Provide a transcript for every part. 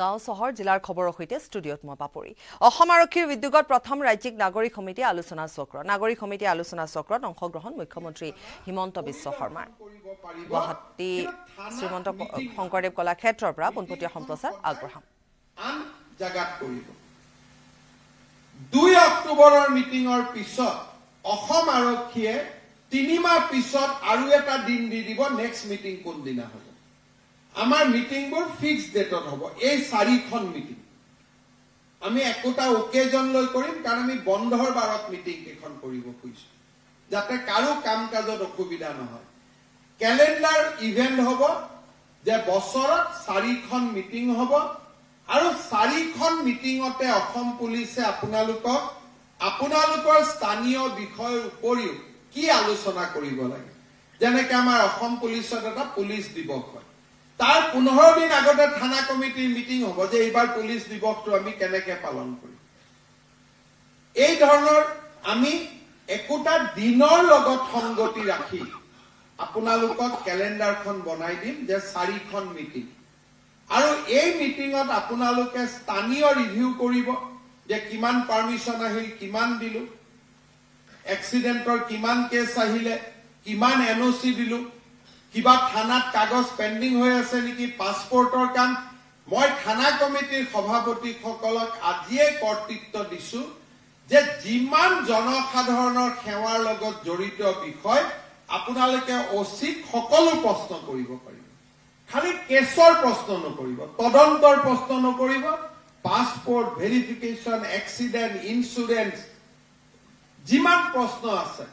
গাঁও চহৰ জিলাৰ খবৰৰ সৈতে ষ্টুডিঅ'ত মই পাপৰি অসম আৰক্ষীৰ উদ্যোগত প্ৰথম ৰাজ্যিক নাগৰিক সমিতিয়ে আলোচনা চক্ৰ। নাগৰিক সমিতিয়ে আলোচনা চক্ৰত অংশগ্ৰহণ মুখ্যমন্ত্ৰী হিমন্ত বিশ্ব শৰ্মাৰ। গুৱাহাটী শ্ৰীমন্ত শংকৰদেৱ কলাক্ষেত্ৰৰ পৰা পোনপটীয়া সম্প্ৰচাৰ আগবঢ়াম। দুই অক্টোবৰৰ মিটিঙৰ পিছত অসম আৰক্ষীয়ে তিনিমাহ পিছত আৰু এটা দিন দি দিব নেক্সট মিটিং কোনদিনা হ'ব আমাৰ মিটিংবোৰ ফিক্স ডেটত হ'ব। এই চাৰিখন মিটিং। আমি একোটা অকেজন লৈ কৰিম কাৰণ আমি বন্ধৰ বাৰত মিটিং কেইখন কৰিব খুজিছো। যাতে কাৰো কাম কাজত অসুবিধা নহয়। কেলেণ্ডাৰ ইভেণ্ট হ'ব যে বছৰত চাৰিখন মিটিং হ'ব আৰু চাৰিখন মিটিঙতে অসম পুলিচে আপোনালোকক আপোনালোকৰ স্থানীয় বিষয়ৰ উপৰিও কি আলোচনা কৰিব লাগে? যেনেকে আমাৰ অসম পুলিচত এটা পুলিচ দিৱস হয়। তাৰ পোন্ধৰ দিন আগতে থানা কমিটিৰ মিটিং হ'ব যে এইবাৰ পুলিচ দিৱসটো আমি কেনেকে পালন কৰিম। এই ধৰণৰ আমি একোটা দিনৰ লগত সংগতি ৰাখি আপোনালোকক কেলেণ্ডাৰখন বনাই দিম যে চাৰিখন মিটিং। আৰু এই মিটিঙত আপোনালোকে স্থানীয় ৰিভিউ কৰিব যে কিমান পাৰ্মিশ্যন আহিল কিমান দিলো এক্সিডেণ্টৰ কিমান কেছ আহিলে কিমান এন অ' চি দিলো কিবা থানাত কাগজ পেণ্ডিং হৈ আছে নেকি পাছপৰ্টৰ কাম? মই থানা কমিটিৰ সভাপতিসকলক আজিয়ে কৰ্তৃত্ব দিছো যে যিমান জনসাধাৰণৰ সেৱাৰ লগত জড়িত বিষয় আপোনালোকে অচিক সকলো প্ৰশ্ন কৰিব পাৰিব। খালি কেছৰ প্ৰশ্ন নকৰিব তদন্তৰ প্ৰশ্ন নকৰিব পাছপৰ্ট ভেৰিফিকেশ্যন এক্সিডেণ্ট ইঞ্চুৰেঞ্চ যিমান প্ৰশ্ন আছে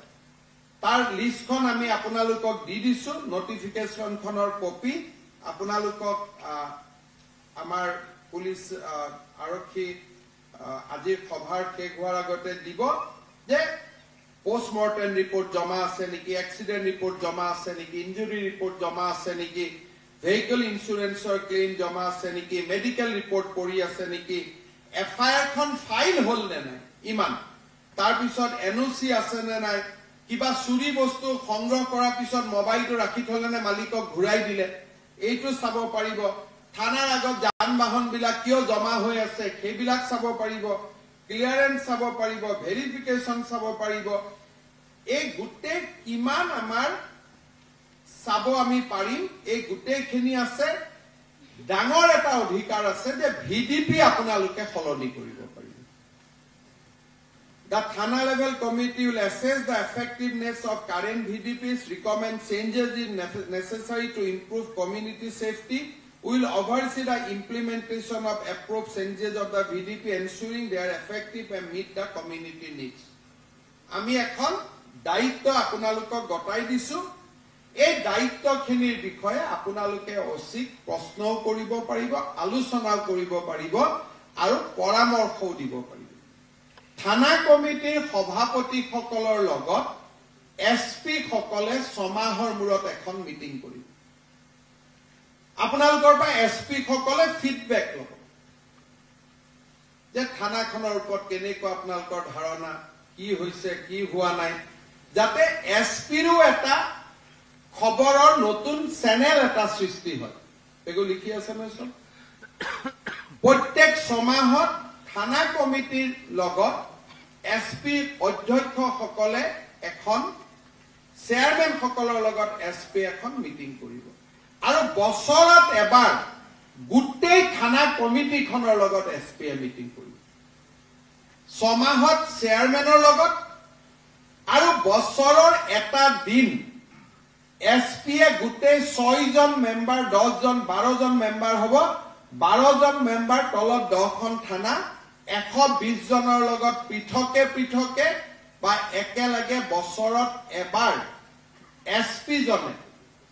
তাৰ লিষ্টখন আমি আপোনালোকক দি দিছো নটিফিকেশ্যনখনৰ কপি আপোনালোকক আমাৰ পুলিচ আৰক্ষী আজিৰ সভাৰ শেষ হোৱাৰ আগতে দিব যে পষ্টমৰ্টেম ৰিপৰ্ট জমা আছে নেকি এক্সিডেণ্ট ৰিপৰ্ট জমা আছে নেকি ইঞ্জুৰি ৰিপৰ্ট জমা আছে নেকি ভেহিকল ইঞ্চুৰেঞ্চৰ ক্লেইম জমা আছে নেকি মেডিকেল ৰিপৰ্ট পৰি আছে নেকি এফ আই আৰখন ফাইল হ'ল নে নাই? ইমান। তাৰপিছত এন অ' চি আছে নে নাই? কিবা চুৰি বস্তু সংগ্ৰহ কৰাৰ পিছত মোবাইলটো ৰাখি থলে নে মালিকক ঘূৰাই দিলে এইটো চাব পাৰিব। থানাৰ আগত যান বাহন বিলাক কিয় জমা হৈ আছে সেইবিলাক চাব পাৰিব। ক্লিয়াৰেঞ্চ চাব পাৰিব ভেৰিফিকেশ্যন চাব পাৰিব। এই গোটেই কিমান আমাৰ চাব আমি পাৰিম এই গোটেইখিনি আছে। ডাঙৰ এটা অধিকাৰ আছে যে ভি ডি পি আপোনালোকে সলনি কৰিব পাৰিব। The Thana level committee will assess the effectiveness of current VDPs, recommend changes if nece- necessary to improve community safety, will oversee the implementation of approved changes of the VDP, ensuring they are effective and meet the community needs. আমি এখন দায়িত্ব আপোনালোকক গতাই দিছো এই দায়িত্বখিনিৰ বিষয়ে আপোনালোকে অচিক প্ৰশ্নও কৰিব পাৰিব আলোচনাও কৰিব পাৰিব আৰু পৰামৰ্শও দিব পাৰিব থানা কমিটিৰ সভাপতিসকলৰ লগত এছ পি সকলে ছমাহৰ মূৰত এখন মিটিং কৰিব। আপোনালোকৰ পৰা এছ পি সকলে ফিডবেক ল'ব। যে থানাখনৰ ওপৰত কেনেকুৱা আপোনালোকৰ ধাৰণা কি হৈছে কি হোৱা নাই যাতে এছ পিৰো এটা খবৰৰ নতুন চেনেল এটা সৃষ্টি হয়। এইবোৰ লিখি আছে নহয় প্ৰত্যেক ছমাহত থানা কমিটিৰ লগত এছ পি অধ্যক্ষসকলে এখন চেয়াৰমেনসকলৰ লগত এছ পি এখন মিটিং কৰিব। আৰু বছৰত এবাৰ গোটেই থানা কমিটিখনৰ লগত এছ পিয়ে মিটিং কৰিব। ছমাহত চেয়াৰমেনৰ লগত আৰু বছৰৰ এটা দিন এছ পিয়ে গোটেই ছয়জন মেম্বাৰ দহজন বাৰজন মেম্বাৰ হ'ব। বাৰজন মেম্বাৰ তলত দহখন থানা এশ বিশ জনৰ লগত পৃথকে পৃথকে বা একেলগে বছৰত এবাৰ এছ পিজনে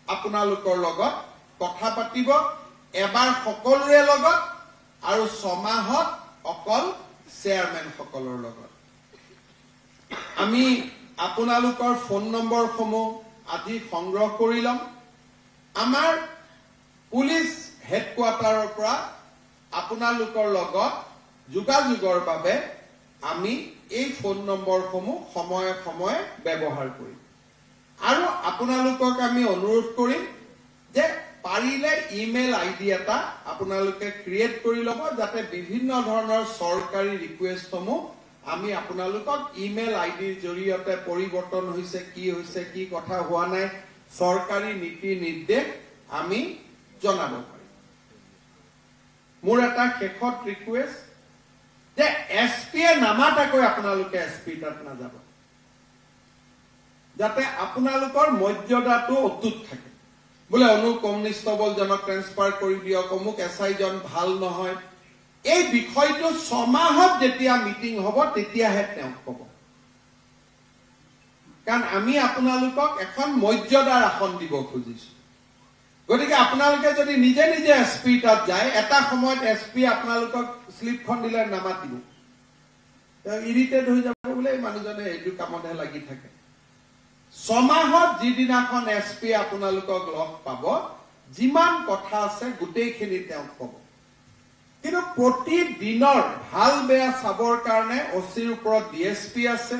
আপোনালোকৰ লগত কথা পাতিব এবাৰ সকলোৰে লগত আৰু ছমাহত অকল চেয়াৰমেনসকলৰ লগত। আমি আপোনালোকৰ ফোন নম্বৰসমূহ আজি সংগ্ৰহ কৰি ল'ম। আমাৰ পুলিচ হেডকোৱাৰ্টাৰৰ পৰা আপোনালোকৰ লগত যোগাযোগৰ বাবে আমি এই ফোন নম্বৰসমূহ সময়ে সময়ে ব্যৱহাৰ কৰিম। আৰু আপোনালোকক আমি অনুৰোধ কৰিম যে পাৰিলে ইমেইল আই ডি এটা আপোনালোকে ক্ৰিয়েট কৰি ল'ব যাতে বিভিন্ন ধৰণৰ চৰকাৰী ৰিকুৱেষ্টসমূহ আমি আপোনালোকক ইমেইল আই ডিৰ জৰিয়তে পৰিৱৰ্তন হৈছে কি হৈছে কি কথা হোৱা নাই চৰকাৰী নীতি নিৰ্দেশ আমি জনাব পাৰিম। মোৰ এটা শেষত ৰিকুৱেষ্ট যে এছ পিয়ে নামাতাকৈ আপোনালোকে এছ পি তাত নাযাব। যাতে আপোনালোকৰ মৰ্যাদাটো অটুট থাকে। বোলে অনুপ কনিষ্টবলজনক ট্ৰেন্সফাৰ কৰি দিয়ক অমুক এছ আইজন ভাল নহয়। এই বিষয়টো ছমাহত যেতিয়া মিটিং হ'ব তেতিয়াহে তেওঁক ক'ব। কাৰণ আমি আপোনালোকক এখন মৰ্যাদাৰ আসন দিব খুজিছো। গতিকে আপোনালোকে যদি নিজে নিজে এছ পি তাত যায় এটা সময়ত এছ পি আপোনালোকক শ্লিপখন দিলে নামাতিব। ইৰিটেড হৈ যাব বোলে মানুহজনে এইটো কামতহে লাগি থাকে। ছমাহত যিদিনাখন এছ পি আপোনালোকক লগ পাব যিমান কথা আছে গোটেইখিনি তেওঁক ক'ব। কিন্তু প্ৰতিদিনৰ ভাল বেয়া চাবৰ কাৰণে অচিৰ ওপৰত ডি এছ পি আছে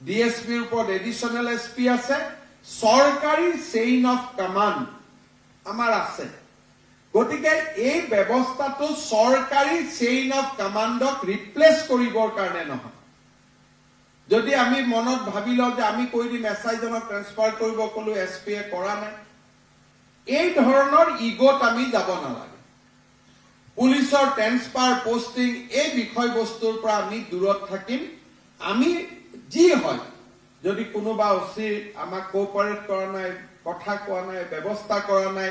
ডি এছ পিৰ ওপৰত এডিচনেল এছ পি আছে চৰকাৰী চেইন অফ কামাণ্ড আমাৰ আছে। গতিকে এই ব্যৱস্থাটো চৰকাৰী চেইন অফ কামাণ্ডক ৰিপ্লেচ কৰিবৰ কাৰণে নহয়। যদি আমি মনত ভাবি লওঁ যে আমি কৈ দিম এছ আইজনক ট্ৰেন্সফাৰ কৰিব কলো এছ পিয়ে কৰা নাই। এই ধৰণৰ ইগত আমি যাব নালাগে। পুলিচৰ ট্ৰেন্সফাৰ পষ্টিং এই বিষয়বস্তুৰ পৰা আমি দূৰত থাকিম। আমি যি হয় যদি কোনোবা অচিৰ আমাক কোঅপাৰেট কৰা নাই কথা কোৱা নাই ব্যৱস্থা কৰা নাই।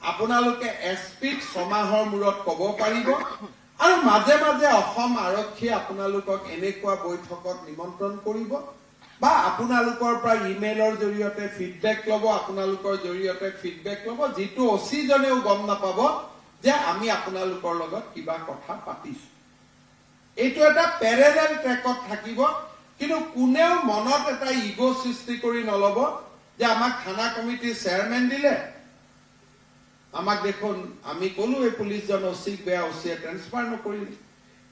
আপোনালোকে এছ পিক ছমাহৰ মূৰত ক'ব পাৰিব। আৰু মাজে মাজে অসম আৰক্ষীয়ে আপোনালোকক এনেকুৱা বৈঠকত নিমন্ত্ৰণ কৰিব। বা আপোনালোকৰ পৰা ইমেইলৰ জৰিয়তে ফিডবেক ল'ব আপোনালোকৰ জৰিয়তে ফিডবেক ল'ব। যিটো অচিজনেও গম নাপাব যে আমি আপোনালোকৰ লগত কিবা কথা পাতিছো। এইটো এটা পেৰেলেল ট্ৰেকত থাকিব। কিন্তু কোনেও মনত এটা ইগ' সৃষ্টি কৰি নলব। যে আমাক থানা কমিটিৰ চেয়াৰমেন দিলে আমাক দেখোন আমি কলো এই পুলিচজন অচিক বেয়া অচিয়ে ট্ৰেন্সফাৰ নকৰিলে।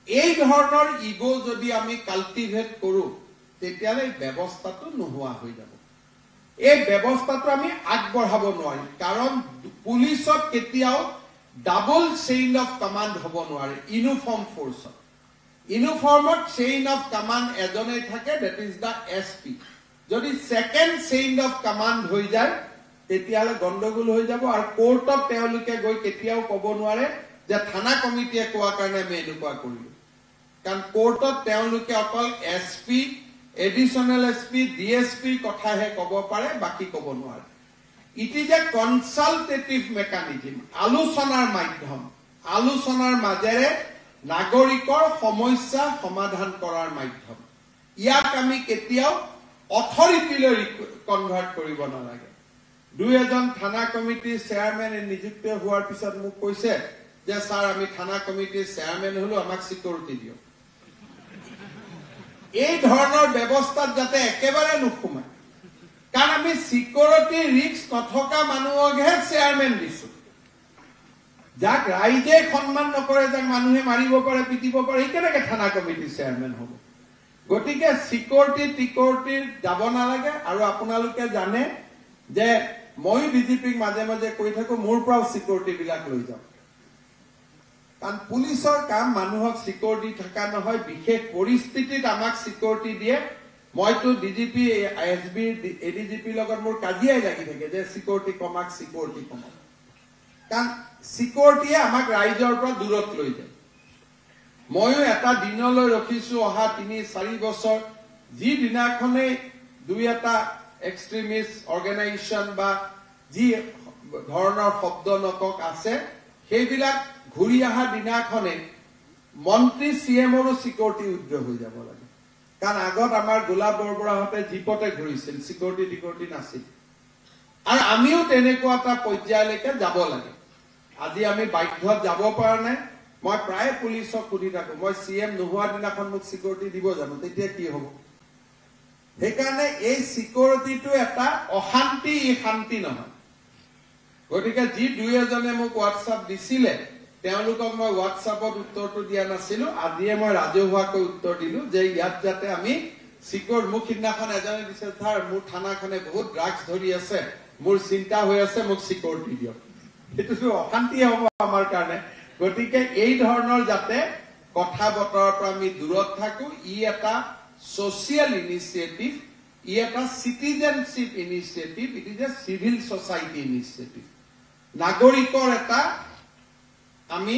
এই ধৰণৰ ইগ' যদি আমি কাল্টিভেট কৰো তেতিয়াহ'লে নোহোৱা হৈ যাব। এই ব্যৱস্থাটো আমি আগবঢ়াব নোৱাৰিম কাৰণ পুলিচত কেতিয়াও ডাবল চেইন অফ কামাণ্ড হ'ব নোৱাৰে ইউনিফৰ্ম ফৰ্চত ইউনিফৰ্মত চেইন অফ কামাণ্ড এজনেই থাকে that is the S P যদি ছেকেণ্ড চেইন অফ কামাণ্ড হৈ যায় তেতিয়াহ'লে গণ্ডগোল হৈ যাব আৰু কোৰ্টত তেওঁলোকে গৈ কেতিয়াও ক'ব নোৱাৰে যে থানা কমিটিয়ে কোৱা কাৰণে আমি এনেকুৱা কৰিলো। কাৰণ কোৰ্টত তেওঁলোকে অকল S P additional S P D S পিৰ কথাহে ক'ব পাৰে বাকী ক'ব নোৱাৰে। It is a consultative mechanism আলোচনাৰ মাধ্যম। আলোচনাৰ মাজেৰে নাগৰিকৰ সমস্যা সমাধান কৰাৰ মাধ্যম। ইয়াক আমি কেতিয়াও অথৰিটিলৈ কনভাৰ্ট কৰিব নালাগে। দুই এজন থানা কমিটিৰ চেয়াৰমেন নিযুক্ত হোৱাৰ পিছত মোক কৈছে যে ছাৰ আমি থানা কমিটিৰ চেয়াৰমেন হলো আমাক চিকিউৰিটি দিয়ক। এই ধৰণৰ ব্যৱস্থাত যাতে একেবাৰে নোসোমায়। কাৰণ আমি চিকিউৰিটি ৰিক্স নথকা মানুহকহে চেয়াৰমেন দিছো। যাক ৰাইজে সন্মান নকৰে যাক মানুহে মাৰিব পাৰে পিটিব পাৰে সি কেনেকে থানা কমিটিৰ চেয়াৰমেন হ'ব? গতিকে চিকিউৰিটি টিকিউৰিটিৰ যাব নালাগে আৰু আপোনালোকে জানে যে ময়ো বিজেপিক মাজে মাজে কৈ থাকো মোৰ পৰাও বিলাক লৈ যাওঁ কাৰণ পুলিচৰ কাম মানুহক চিকিউৰিটি থকা নহয় বিশেষ পৰিস্থিতিত আমাক চিকিউৰিটি দিয়ে। মইতো DGP S B A D G পিৰ লগত মোৰ কাজিয়াই লাগি থাকে যে চিকিউৰিটি কমাক চিকিউৰিটি কমাক। কাৰণ চিকিউৰিটিয়ে আমাক ৰাইজৰ পৰা দূৰত লৈ যায়। ময়ো এটা দিনলৈ ৰখিছো অহা তিনি চাৰি বছৰ। যি দিনাখনেই দুই এটা এক্সট্ৰিমিষ্ট অৰ্গেনাইজেশ্যন বা যি ধৰণৰ শব্দ নকক আছে সেইবিলাক ঘূৰি অহা দিনাখনে মন্ত্ৰী চি এমৰো চিকিউৰিটি উদ্ৰ হৈ যাব লাগে। কাৰণ আগত আমাৰ গোলাপ বৰবৰাহঁতে জীপতে ঘূৰিছিল চিকিউৰিটি টিকিউৰিটি নাছিল। আৰু আমিও তেনেকুৱা এটা পৰ্যায়লৈকে যাব লাগে। আজি আমি বাধ্যত যাব পৰা নাই। মই প্ৰায় পুলিচক সুধি থাকো। মই চি এম নোহোৱা দিনাখন মোক চিকিউৰিটি দিব জানো তেতিয়া কি হ'ব? সেইকাৰণে এই চিকিউৰিটিটো এটা অশান্তি ই শান্তি নহয়। গতিকে যি দুই এজনে মোক হোৱাটছআপ দিছিলে তেওঁলোকক মই হোৱাটছআপত উত্তৰটো দিয়া নাছিলো। আজিয়ে মই ৰাজহুৱাকৈ উত্তৰ দিলো যে ইয়াত যাতে আমি চিকিউৰ মোক সিদিনাখন এজনে দিছে ছাৰ মোৰ থানাখনে বহুত ড্ৰাগছ ধৰি আছে মোৰ চিন্তা হৈ আছে মোক চিকিউৰিটি দিয়ক। সেইটোতো অশান্তি হ'ব আমাৰ কাৰণে। গতিকে এই ধৰণৰ যাতে কথা বতৰাৰ পৰা আমি দূৰত থাকো ই এটা ছচিয়েল ইনিচিয়েটিভ ই এটা citizenship initiative it is a civil society initiative নাগৰিকৰ এটা আমি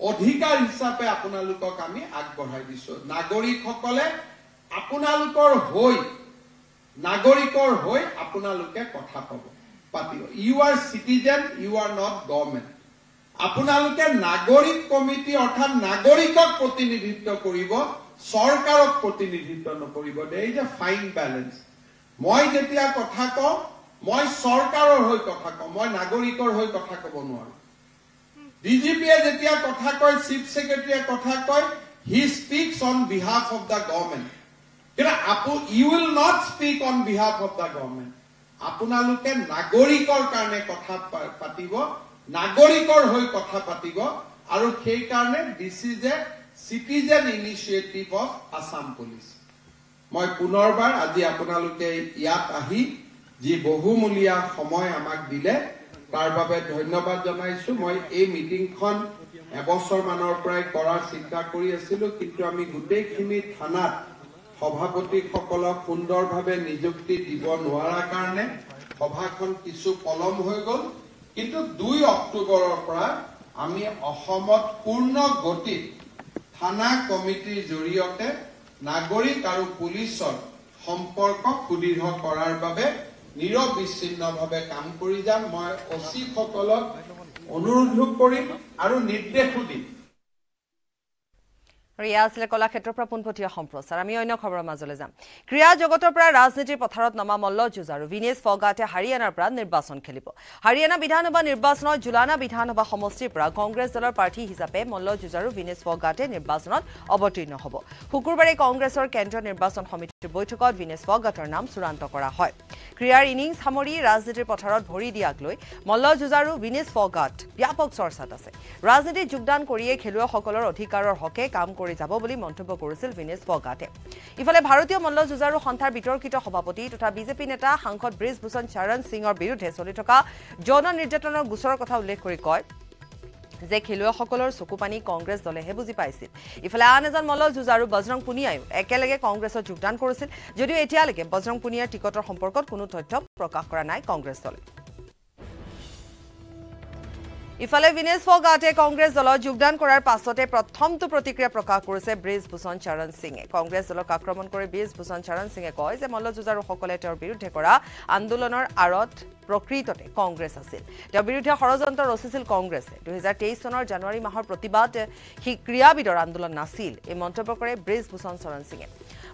অধিকাৰ হিচাপে আপোনালোকক আমি আগবঢ়াই দিছো। নাগৰিকসকলে আপোনালোকৰ হৈ নাগৰিকৰ হৈ আপোনালোকে কথা পাব পাতিব। You are citizen you are not government আপোনালোকে নাগৰিক কমিটি অৰ্থাৎ নাগৰিকক প্ৰতিনিধিত্ব কৰিব চৰকাৰক প্ৰতিনিধিত্ব নকৰিব they is a fine balance মই যেতিয়া কথা কওঁ মই চৰকাৰৰ হৈ কথা কওঁ মই নাগৰিকৰ হৈ কথা ক'ব নোৱাৰো। ডিজিপিয়ে যেতিয়া কথা কয় চিফ ছেক্ৰেটাৰীয়ে কথা কয় he speaks on behalf of the government কিন্তু আপু you will not speak on behalf of the government আপোনালোকে নাগৰিকৰ কাৰণে কথা পাতিব নাগৰিকৰ হৈ কথা পাতিব আৰু সেইকাৰণে this is a citizen initiative of Assam police মই পুনৰবাৰ আজি আপোনালোকে ইয়াত আহি যি বহুমূলীয়া সময় আমাক দিলে তাৰ বাবে ধন্যবাদ জনাইছো। মই এই মিটিংখন এবছৰ মানৰ পৰাই কৰাৰ চিন্তা কৰি আছিলো কিন্তু আমি গোটেইখিনি থানাত সভাপতিসকলক সুন্দৰভাৱে নিযুক্তি দিব নোৱাৰাৰ কাৰণে সভাখন কিছু পলম হৈ গল। কিন্তু দুই অক্টোবৰৰ পৰা আমি অসমত পূৰ্ণ গতিত থানা কমিটিৰ জৰিয়তে নাগৰিক আৰু পুলিচৰ সম্পৰ্ক সুদৃঢ় কৰাৰ বাবে নিৰবিচ্ছিন্নভাৱে কাম কৰি যাম। মই অচিসকলক অনুৰোধো কৰিম আৰু নিৰ্দেশো দিম। আৰু এয়া আছিলে কলাক্ষেত্ৰৰ পৰা পোনপটীয়া সম্প্ৰচাৰ। আমি অন্য খবৰৰ মাজলৈ যাম। ক্ৰীড়া জগতৰ পৰা ৰাজনীতিৰ পথাৰত নমা মল্ল যুঁজ আৰু বিনেশ ফগাটে হাৰিয়ানাৰ পৰা নিৰ্বাচন খেলিব। হাৰিয়ানা বিধানসভা নিৰ্বাচনত জুলানা বিধানসভা সমষ্টিৰ পৰা কংগ্ৰেছ দলৰ প্ৰাৰ্থী হিচাপে মল্ল যুঁজাৰু বিনেশ ফগাটে নিৰ্বাচনত অৱতীৰ্ণ হ'ব। শুকুৰবাৰে কংগ্ৰেছৰ কেন্দ্ৰীয় নিৰ্বাচন সমিতিৰ বৈঠকত বিনেশ ফগাটৰ নাম চূড়ান্ত কৰা হয়। ক্ৰীড়াৰ ইনিংছ সামৰি ৰাজনীতিৰ পথাৰত ভৰি দিয়াক লৈ মল্ল যুঁজাৰু বিনেশ ফগাট ব্যাপক চৰ্চাত আছে। ৰাজনীতিত যোগদান কৰিয়ে খেলুৱৈসকলৰ অধিকাৰৰ হকে কাম কৰি যাব বুলি মন্তব্য কৰিছিল বিনেশ ফগাটে। ইফালে ভাৰতীয় মল্ল যুঁজাৰু সন্থাৰ বিতৰ্কিত সভাপতি তথা বিজেপি নেতা সাংসদ ব্ৰিজভূষণ চৰণ সিঙৰ বিৰুদ্ধে চলি থকা যৌন নিৰ্যাতনৰ গোচৰৰ কথা উল্লেখ কৰি কয় যে খেলুৱৈসকলৰ চকুপানী কংগ্ৰেছ দলেহে বুজি পাইছিল। ইফালে আন এজন মল্ল যুঁজাৰু বজৰং পুনিয়াইও একেলগে কংগ্ৰেছত যোগদান কৰিছিল। যদিও এতিয়ালৈকে বজৰং পুনিয়াৰ টিকটৰ সম্পৰ্কত কোনো তথ্য প্ৰকাশ কৰা নাই কংগ্ৰেছ দলে। ইফালে বিনেশ ফগাটে কংগ্ৰেছ দলত যোগদান কৰাৰ পাছতে প্ৰথমটো প্ৰতিক্ৰিয়া প্ৰকাশ কৰিছে ব্ৰিজভূষণ চৰণ সিঙে। কংগ্ৰেছ দলক আক্ৰমণ কৰি ব্ৰিজভূষণ চৰণ সিঙে কয় যে মল্লযুঁজাৰুসকলে তেওঁৰ বিৰুদ্ধে কৰা আন্দোলনৰ আঁৰত প্ৰকৃততে কংগ্ৰেছ আছিল। তেওঁৰ বিৰুদ্ধে ষড়যন্ত্ৰ ৰচিছিল কংগ্ৰেছে। দুহেজাৰ তেইছ চনৰ জানুৱাৰী মাহৰ প্ৰতিবাদ সি ক্ৰীড়াবিদৰ আন্দোলন নাছিল। এই মন্তব্য কৰে ব্ৰিজভূষণ চৰণ সিঙে।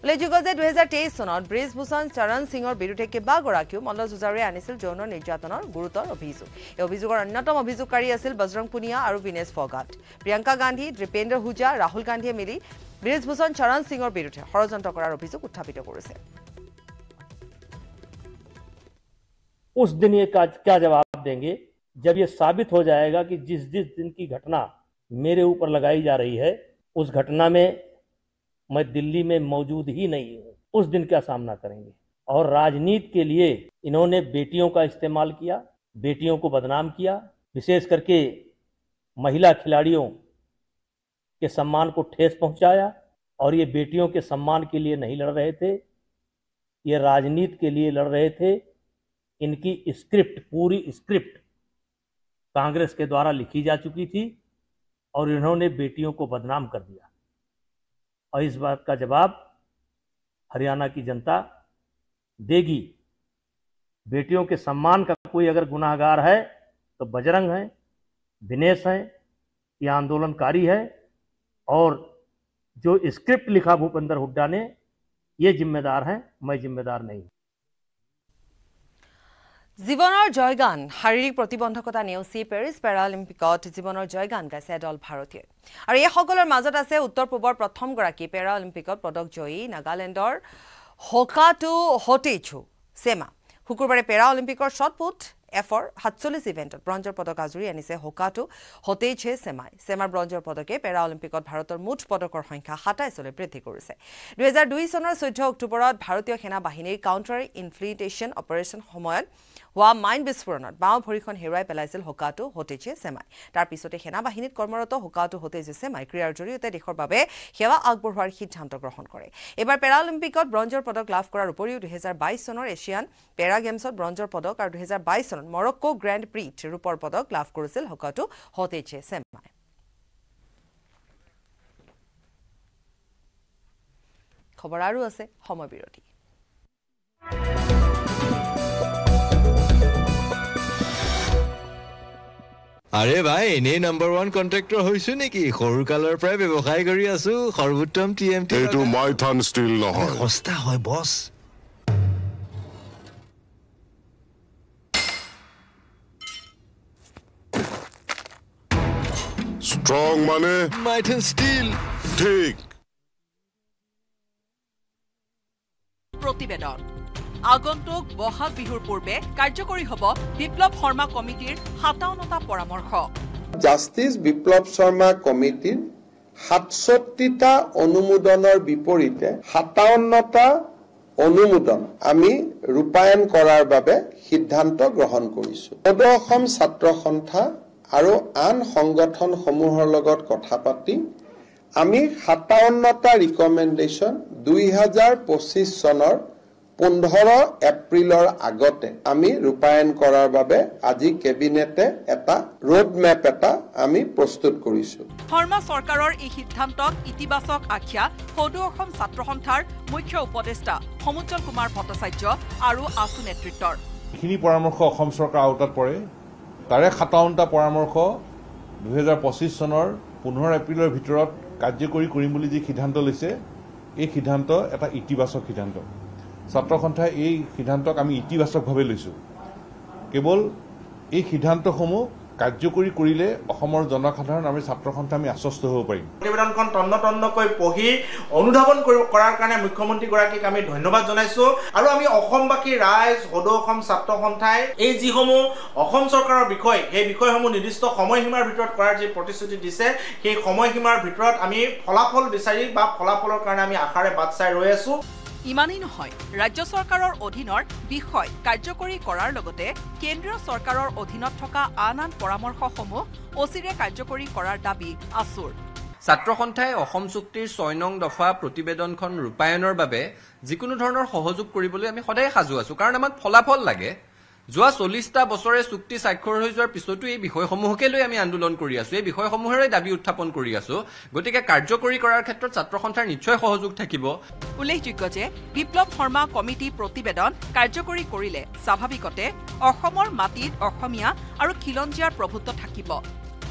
উল্লেখযোগ্য যে দুহেজাৰ তেইছ চনত ব্ৰিজভূষণ চৰণ সিঙৰ বিৰুদ্ধে কেইবাগৰাকীও মল্লযুঁজাৰুৱে আনিছিল যৌন নিৰ্যাতনৰ গুৰুতৰ অভিযোগ এই অভিযোগৰ অন্যতম অভিযোগকাৰী আছিল বজৰং পুনিয়া আৰু বিনেশ ফগাট প্ৰিয়ংকা গান্ধী দীপেন্দ্ৰ হুজা ৰাহুল গান্ধীয়ে মিলি ব্ৰিজভূষণ চৰণ সিঙৰ বিৰুদ্ধে ষড়যন্ত্ৰ কৰাৰ অভিযোগ উত্থাপিত কৰিছে उस दिन ये का, क्या जवाब देंगे जब ये साबित हो जाएगा कि जिस जिस दिन की घटना मेरे ऊपर लगाई जा रही है उस घटना में मैं दिल्ली में मौजूद ही नहीं हूँ। उस दिन क्या सामना करेंगे? और राजनीति के लिए इन्होंने बेटियों का इस्तेमाल किया, बेटियों को बदनाम किया, विशेष करके महिला खिलाड़ियों के सम्मान को ठेस पहुँचाया और ये बेटियों के सम्मान के लिए नहीं लड़ रहे थे, ये राजनीति के लिए लड़ रहे थे। इनकी स्क्रिप्ट, पूरी स्क्रिप्ट कांग्रेस के द्वारा लिखी जा चुकी थी और इन्होंने बेटियों को बदनाम कर दिया। और इस बात का जवाब हरियाणा की जनता देगी। बेटियों के सम्मान का कोई अगर गुनाहगार है तो बजरंग है, दिनेश है, ये आंदोलनकारी है और जो स्क्रिप्ट लिखा भूपेंद्र हुड्डा ने, ये जिम्मेदार हैं, मैं जिम्मेदार नहीं জীৱনৰ জয়গান শাৰীৰিক প্ৰতিবন্ধকতা নেওচি পেৰিছ পেৰালিম্পিকত জীৱনৰ জয়গান গাইছে এদল ভাৰতীয়ই আৰু এইসকলৰ মাজত আছে উত্তৰ পূবৰ প্ৰথমগৰাকী পেৰা অলিম্পিকত পদক জয়ী নাগালেণ্ডৰ হোকাটো হটেইছু ছেমা শুকুৰবাৰে পেৰা অলিম্পিকৰ শ্বটপুট এফৰ সাতচল্লিছ ইভেণ্টত ব্ৰঞ্জৰ পদক আজুৰি আনিছে হোকাটো হটেইছে ছেমাই ছেমাৰ ব্ৰঞ্জৰ পদকে পেৰা অলিম্পিকত ভাৰতৰ মুঠ পদকৰ সংখ্যা সাতাইছলৈ বৃদ্ধি কৰিছে। দুহেজাৰ দুই চনৰ চৈধ্য অক্টোবৰত ভাৰতীয় সেনা বাহিনীৰ কাউণ্টাৰ ইনফ্লিটেশ্যন অপাৰেশ্যন সময়ত হোৱা মাইন বিস্ফোৰণত বাওঁ ভৰিখন হেৰুৱাই পেলাইছিল হোকাটো হোটেজে চেমাই তাৰ পিছতে সেনা বাহিনীত কৰ্মৰত হোকাটো হোটেজে চেমাই ক্ৰীড়াৰ জৰিয়তে দেশৰ বাবে সেৱা আগবঢ়োৱাৰ সিদ্ধান্ত গ্ৰহণ কৰে। এইবাৰ পেৰালিম্পিকত ব্ৰঞ্জৰ পদক লাভ কৰাৰ উপৰিও দুহেজাৰ বাইছ চনৰ এছিয়ান পেৰা গেমছত ব্ৰঞ্জৰ পদক আৰু দুহেজাৰ বাইছ চনত মৰক্কো গ্ৰেণ্ড প্ৰিত ৰূপৰ পদক লাভ কৰিছিল হোকাটো হোটেজে চেমাই খবৰ আৰু আছে সময় বিৰতি। আৰে ভাই এনেই নাম্বাৰ ওৱান কণ্ট্ৰেক্টৰ হৈছো নেকি? সৰুকালৰ পৰাই ব্যৱসায় কৰি আছো সৰ্বোত্তম টি এম টি এইটো মাইথান ষ্টীল নহয়। সস্তা হয় বছ। ষ্ট্ৰং মানে? মাইথন ষ্টীল ঠিক প্ৰতিবেদন। আগন্তুক বহাগ বিহুৰ পূৰ্বে কাৰ্যকৰী হ'ব বিপ্লৱ শৰ্মা কমিটিৰ সাতাৱন্নটা পৰামৰ্শ। জাষ্টিছ বিপ্লৱ শৰ্মা কমিটিৰ সাতষষ্ঠিটা অনুমোদনৰ বিপৰীতে সাতাৱন্নটা অনুমোদন আমি ৰূপায়ণ কৰাৰ বাবে সিদ্ধান্ত গ্ৰহণ কৰিছো। সদৌ অসম ছাত্ৰ সন্থা আৰু আন সংগঠনসমূহৰ লগত কথা পাতি আমি সাতাৱন্নটা ৰিকমেণ্ডেশ্যন দুই হাজাৰ পঁচিছ চনৰ পোন্ধৰ এপ্ৰিলৰ আগতে আমি ৰূপায়ণ কৰাৰ বাবে আজি কেবিনেটে এটা ৰোড মেপ এটা আমি প্ৰস্তুত কৰিছোঁ। শৰ্মা চৰকাৰৰ এই সিদ্ধান্তক ইতিবাচক আখ্যা সদৌ অসম ছাত্ৰ সন্থাৰ মুখ্য উপদেষ্টা সমুজ্জ্বল কুমাৰ ভট্টাচাৰ্য আৰু আছু নেতৃত্বৰ। যিখিনি পৰামৰ্শ অসম চৰকাৰৰ আওতাত পৰে। তাৰে সাতাৱন্নটা পৰামৰ্শ দুহেজাৰ পঁচিছ চনৰ পোন্ধৰ এপ্ৰিলৰ ভিতৰত কাৰ্যকৰী কৰিম বুলি যি সিদ্ধান্ত লৈছে এই সিদ্ধান্ত এটা ইতিবাচক সিদ্ধান্ত। ছাত্ৰ সন্থাই এই সিদ্ধান্তক আমি ইতিবাচকভাৱে লৈছোঁ। কেৱল এই সিদ্ধান্তসমূহ কাৰ্যকৰী কৰিলে অসমৰ জনসাধাৰণ আমি ছাত্ৰ সন্থা আমি আশ্বস্ত হ'ব পাৰিম। প্ৰতিবেদনখন তন্ন তন্নকৈ পঢ়ি অনুধাৱন কৰাৰ কাৰণে মুখ্যমন্ত্ৰীগৰাকীক আমি ধন্যবাদ জনাইছো। আৰু আমি অসমবাসী ৰাইজ সদৌ অসম ছাত্ৰ সন্থাই এই যিসমূহ অসম চৰকাৰৰ বিষয় সেই বিষয়সমূহ নিৰ্দিষ্ট সময়সীমাৰ ভিতৰত কৰাৰ যি প্ৰতিশ্ৰুতি দিছে সেই সময়সীমাৰ ভিতৰত আমি ফলাফল বিচাৰি বা ফলাফলৰ কাৰণে আমি আশাৰে বাট চাই ৰৈ আছো। ইমানেই নহয় ৰাজ্য চৰকাৰৰ অধীনৰ বিষয় কাৰ্যকৰী কৰাৰ লগতে কেন্দ্ৰীয় চৰকাৰৰ অধীনত থকা আন আন পৰামৰ্শসমূহ অচিৰে কাৰ্যকৰী কৰাৰ দাবী আছুৰ। ছাত্ৰ সন্থাই অসম চুক্তিৰ ছয় নং দফা প্ৰতিবেদনখন ৰূপায়ণৰ বাবে যিকোনো ধৰণৰ সহযোগ কৰিবলৈ আমি সদায় সাজু আছো। কাৰণ আমাক ফলাফল লাগে। যোৱা চল্লিছটা বছৰে চুক্তি স্বাক্ষৰ হৈ যোৱাৰ পিছতো এই বিষয়সমূহকে লৈ আমি আন্দোলন কৰি আছো। এই বিষয়সমূহৰে দাবী উত্থাপন কৰি আছো। গতিকে কাৰ্যকৰী কৰাৰ ক্ষেত্ৰত ছাত্ৰ সন্থাৰ নিশ্চয় সহযোগ থাকিব। উল্লেখযোগ্য যে বিপ্লৱ শৰ্মা কমিটি প্ৰতিবেদন কাৰ্যকৰী কৰিলে। স্বাভাৱিকতে অসমৰ মাটিত অসমীয়া আৰু খিলঞ্জীয়াৰ প্ৰভুত্ব থাকিব।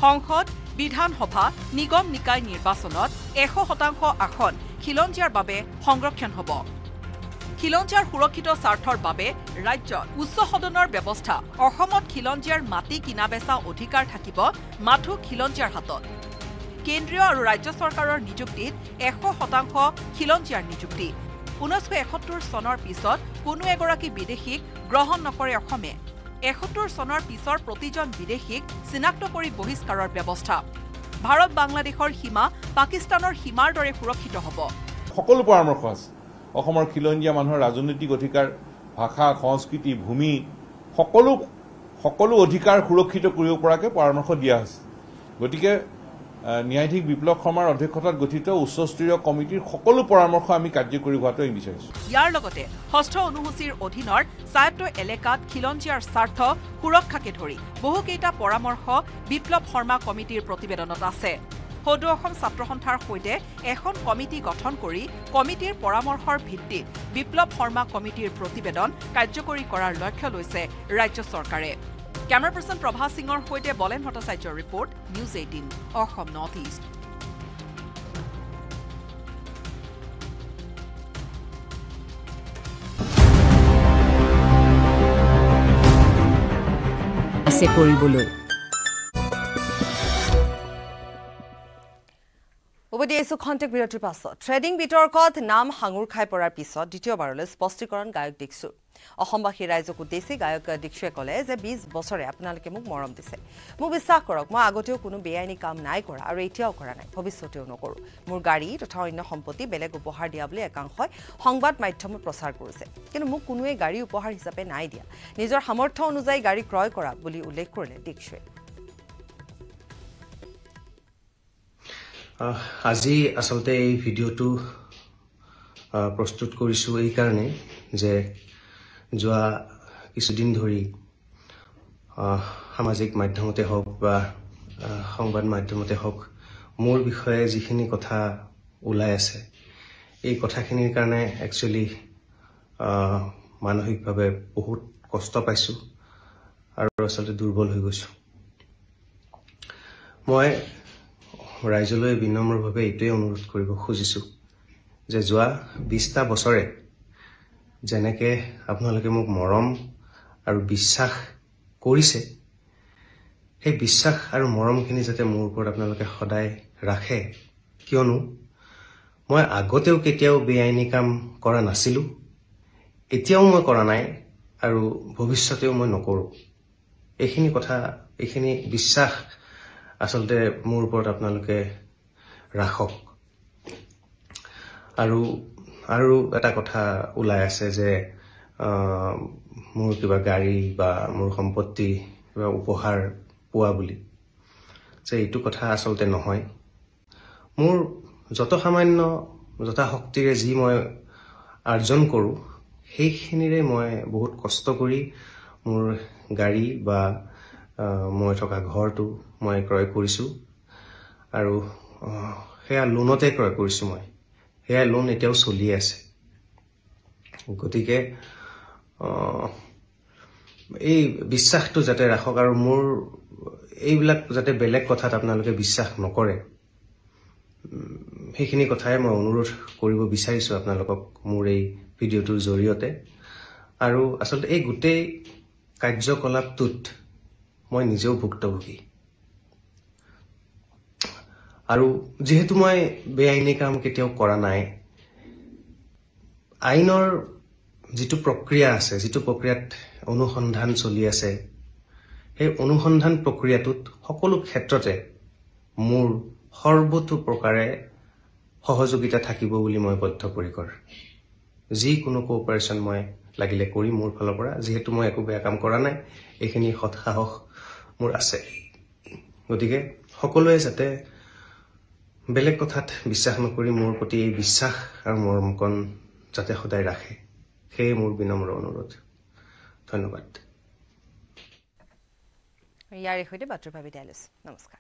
সংসদ বিধানসভা নিগম নিকায় নিৰ্বাচনত এশ শতাংশ আসন খিলঞ্জীয়াৰ বাবে সংৰক্ষণ হ'ব। খিলঞ্জীয়াৰ সুৰক্ষিত স্বাৰ্থৰ বাবে ৰাজ্যত উচ্চ সদনৰ ব্যৱস্থা। অসমত খিলঞ্জীয়াৰ মাটি কিনা বেচা অধিকাৰ থাকিব মাথো খিলঞ্জীয়াৰ হাতত। কেন্দ্ৰীয় আৰু ৰাজ্য চৰকাৰৰ নিযুক্তিত এশ শতাংশ খিলঞ্জীয়াৰ নিযুক্তি। ঊনৈছশ এসত্তৰ চনৰ পিছত কোনো এগৰাকী বিদেশীক গ্ৰহণ নকৰে অসমে। এসত্তৰ চনৰ পিছৰ প্ৰতিজন বিদেশীক চিনাক্ত কৰি বহিষ্কাৰৰ ব্যৱস্থা। ভাৰত বাংলাদেশৰ সীমা পাকিস্তানৰ সীমাৰ দৰে সুৰক্ষিত হ'ব। সকলো পৰামৰ্শ আছে। অসমৰ খিলঞ্জীয়া মানুহৰ ৰাজনৈতিক অধিকাৰ ভাষা সংস্কৃতি ভূমি সকলো সকলো অধিকাৰ সুৰক্ষিত কৰিব পৰাকৈ পৰামৰ্শ দিয়া হৈছে। গতিকে ন্যায়াধীশ বিপ্লৱ শৰ্মাৰ অধ্যক্ষতাত গঠিত উচ্চস্তৰীয় কমিটিৰ সকলো পৰামৰ্শ আমি কাৰ্যকৰী হোৱাটো আমি বিচাৰিছোঁ। ইয়াৰ লগতে ষষ্ঠ অনুসূচীৰ অধীনৰ স্বায়ত্ত এলেকাত খিলঞ্জীয়াৰ স্বাৰ্থ সুৰক্ষাকে ধৰি বহুকেইটা পৰামৰ্শ বিপ্লৱ শৰ্মা কমিটিৰ প্ৰতিবেদনত আছে। সদৌ অসম ছাত্ৰ সন্থাৰ সৈতে এখন কমিটি গঠন কৰি কমিটিৰ পৰামৰ্শৰ ভিত্তিত বিপ্লৱ শৰ্মা কমিটিৰ প্ৰতিবেদন কাৰ্যকৰী কৰাৰ লক্ষ্য লৈছে ৰাজ্য চৰকাৰে। কেমেৰা পাৰ্চন প্ৰভা সিঙৰ সৈতে বলেন ভট্টাচাৰ্যৰ report news eighteen Assam north east. কৰিবলৈ। আহিছো খন্তেক বিৰতিৰ পাছত ট্ৰেডিং বিতৰ্কত নাম সাঙুৰ খাই পৰাৰ পিছত দ্বিতীয়বাৰলৈ স্পষ্টীকৰণ গায়ক দীক্ষু। অসমবাসী ৰাইজক উদ্দেশ্যি গায়ক দীক্ষুৱে ক'লে যে বিছ বছৰে আপোনালোকে মোক মৰম দিছে। মোক বিশ্বাস কৰক মই আগতেও কোনো বেআইনী কাম নাই কৰা আৰু এতিয়াও কৰা নাই ভৱিষ্যতেও নকৰোঁ। মোৰ গাড়ী তথা অন্য সম্পত্তি বেলেগ উপহাৰ দিয়া বুলি একাংশই সংবাদ মাধ্যমত প্ৰচাৰ কৰিছে। কিন্তু মোক কোনোৱে গাড়ী উপহাৰ হিচাপে নাই দিয়া। নিজৰ সামৰ্থ্য অনুযায়ী গাড়ী ক্ৰয় কৰা বুলি উল্লেখ কৰিলে দীক্ষুৱে। আজি আচলতে এই ভিডিঅ'টো প্ৰস্তুত কৰিছোঁ এইকাৰণে যে যোৱা কিছুদিন ধৰি সামাজিক মাধ্যমতে হওক বা সংবাদ মাধ্যমতে হওক মোৰ বিষয়ে যিখিনি কথা ওলাই আছে এই কথাখিনিৰ কাৰণে একচুৱেলি মানসিকভাৱে বহুত কষ্ট পাইছোঁ আৰু আচলতে দুৰ্বল হৈ গৈছোঁ। মই ৰাইজলৈ বিনম্ৰভাৱে এইটোৱে অনুৰোধ কৰিব খুজিছোঁ যে যোৱা বিছটা বছৰে যেনেকৈ আপোনালোকে মোক মৰম আৰু বিশ্বাস কৰিছে সেই বিশ্বাস আৰু মৰমখিনি যাতে মোৰ ওপৰত আপোনালোকে সদায় ৰাখে কিয়নো মই আগতেও কেতিয়াও বেআইনী কাম কৰা নাছিলোঁ এতিয়াও মই কৰা নাই আৰু ভৱিষ্যতেও মই নকৰোঁ। এইখিনি কথা এইখিনি বিশ্বাস আচলতে মোৰ ওপৰত আপোনালোকে ৰাখক। আৰু আৰু এটা কথা ওলাই আছে যে মোৰ কিবা গাড়ী বা মোৰ সম্পত্তি কিবা উপহাৰ পোৱা বুলি। যে এইটো কথা আচলতে নহয়। মোৰ যত সামান্য যথাশক্তিৰে যি মই আৰ্জন কৰোঁ সেইখিনিৰে মই বহুত কষ্ট কৰি মোৰ গাড়ী বা মই থকা ঘৰটো মই ক্ৰয় কৰিছোঁ। আৰু সেয়া লোনতে ক্ৰয় কৰিছোঁ মই। সেয়া লোন এতিয়াও চলি আছে। গতিকে এই বিশ্বাসটো যাতে ৰাখক আৰু মোৰ এইবিলাক যাতে বেলেগ কথাত আপোনালোকে বিশ্বাস নকৰে সেইখিনি কথাই মই অনুৰোধ কৰিব বিচাৰিছোঁ আপোনালোকক মোৰ এই ভিডিঅ'টোৰ জৰিয়তে। আৰু আচলতে এই গোটেই কাৰ্যকলাপটোত মই নিজেও ভুক্তভোগী আৰু যিহেতু মই বেআইনী কাম কেতিয়াও কৰা নাই আইনৰ যিটো প্ৰক্ৰিয়া আছে যিটো প্ৰক্ৰিয়াত অনুসন্ধান চলি আছে সেই অনুসন্ধান প্ৰক্ৰিয়াটোত সকলো ক্ষেত্ৰতে মোৰ সৰ্বতো প্ৰকাৰে সহযোগিতা থাকিব বুলি মই বদ্ধপৰিকৰ। যিকোনো কোঅপাৰেশ্যন মই লাগিলে কৰিম মোৰ ফালৰ পৰা যিহেতু মই একো বেয়া কাম কৰা নাই এইখিনি সৎসাহস মোৰ আছে। গতিকে সকলোৱে যাতে বেলেগ কথাত বিশ্বাস নকৰি মোৰ প্ৰতি এই বিশ্বাস আৰু মৰমকণ যাতে সদায় ৰাখে সেয়ে মোৰ বিনম্ৰ অনুৰোধ। ধন্যবাদ। ইয়াৰে সৈতে বাতৰি লৈছো নমস্কাৰ।